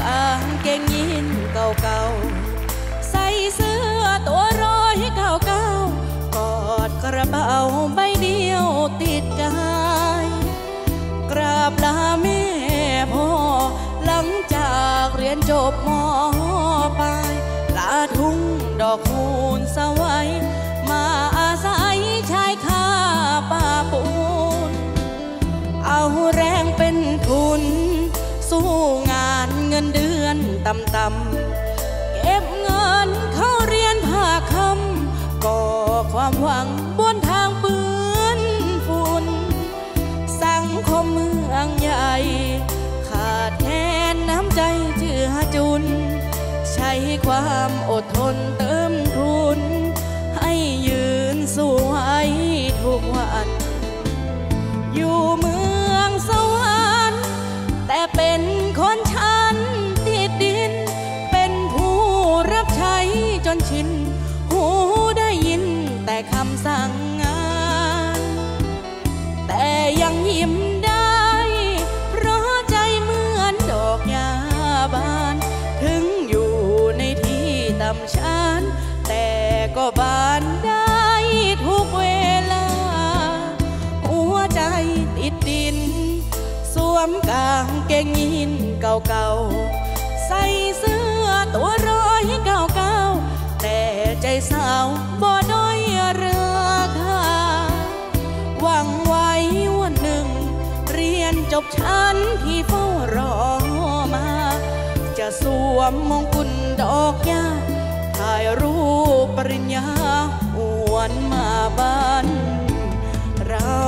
กางเกงยีนเก่าๆ ใส่เสื้อตัวร้อยเก่าๆกอดกระเป๋าใบเดียวติดกายกราบลาแม่พ่อหลังจากเรียนจบมปลายลาทุ่งดอกคูณสวัยมา ต่ำๆเก็บเงินเข้าเรียนภาคคำก่อความหวังบนทางปืนฝุ่นสังคมเมืองใหญ่ ขาดแคลนน้ำใจเจือจุน ใช้ความอดทนเติมทุน ให้ยืนสู้ไว้ทุกวัน อยู่มือ ก็บานได้ทุกเวลา หัวใจติดดิน สวมกางเกงยีนเก่าๆ ใส่เสื้อตัวร้อยเก่าๆ แต่ใจสาวบ่ด้อยราคาหวังไว้วันหนึ่ง เรียนจบชั้นที่เฝ้ารอมา จะสวมมงกุฎดอกหญ้าายรูปปริญญาอวนมาบ้านเรา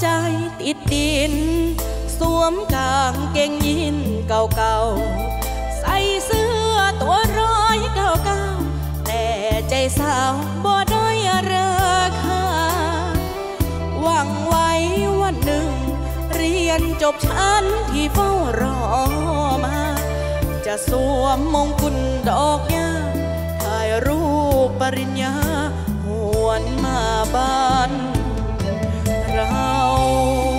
ใจติดดิน สวมกางเกงยีนเก่าๆ ใส่เสื้อตัวร้อยเก่าๆ แต่ใจสาวบ่ด้อยราคา หวังไว้วันหนึ่ง เรียนจบชั้นที่เฝ้ารอมา จะสวมมงกุฎดอกหญ้าถ่ายรูปปริญญาหวนมาบ้าน เรา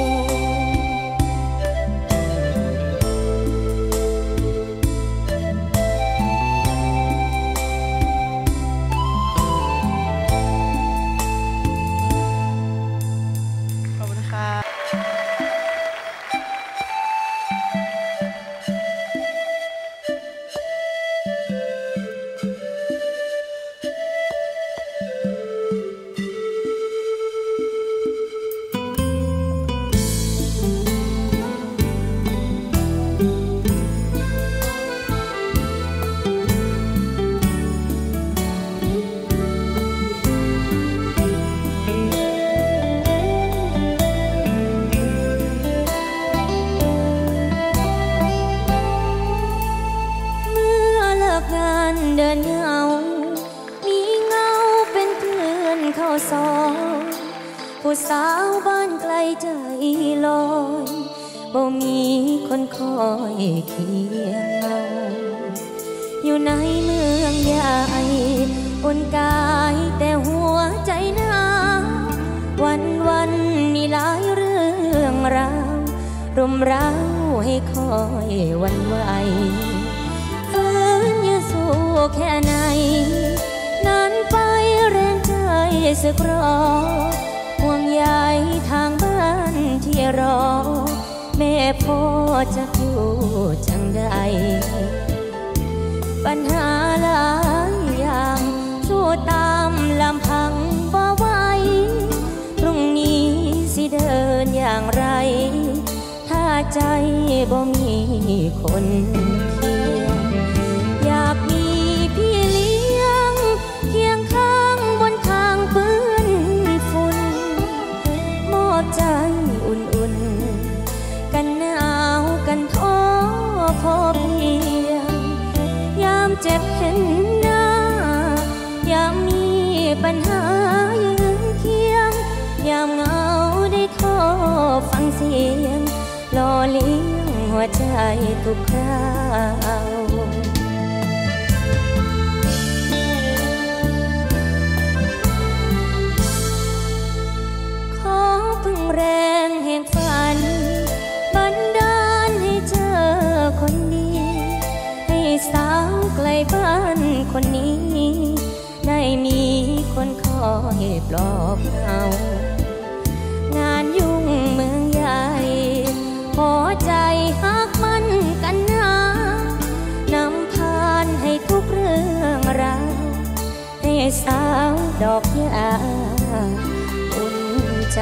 อยเคียงอยู่ในเมืองใหญ่อุ่นกายแต่หัวใจหนาววันวันมีหลายเรื่องราวรุมเร้าให้คอยวันไหวฝืนยืสู้แค่ไหนนานไปแรงใจสึกรอห่วงใยทางบ้านที่รอ ม่พ่อจะอยู่จังใด ปัญหาหลายอย่างสู้ตามลำพังบ่ไหวพรุ่งนี้สิเดินอย่างไร ถ้าใจบ่มีคน เจ็บเห็นหน้า ยามมีปัญหายืนเคียง ยามเหงาได้โทรฟังเสียง รอเลี้ยงหัวใจทุกคราว อยปลอบเอางานยุ่งเมืองใหญ่ขอใจหักมันกันหนานำพานให้ทุกเรื่องราวให้สาวดอกยาอุ่นใจ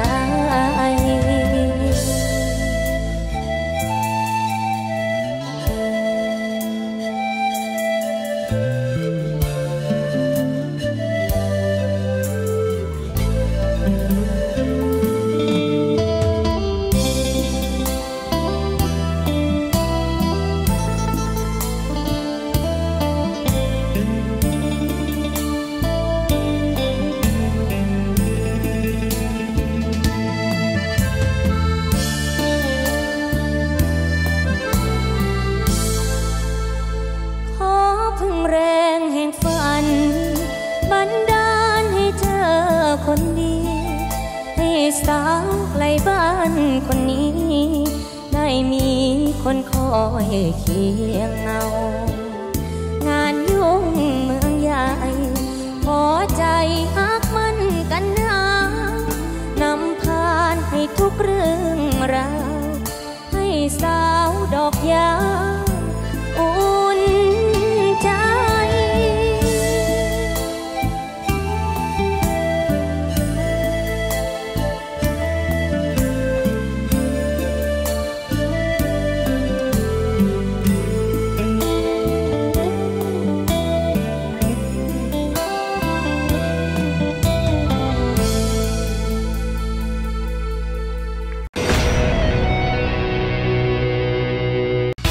คนดี ให้สาวไกลบ้านคนนี้ ได้มีคนคอยเคียงเงางานยุ่งเมืองใหญ่ขอใจหักมันกันหนานำพานให้ทุกเรื่องราวให้สาวดอกยา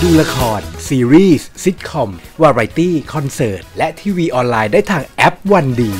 ดูละคร ซีรีส์ซิทคอม วาไรตี้ คอนเสิร์ต และทีวีออนไลน์ได้ทางแอปวันดี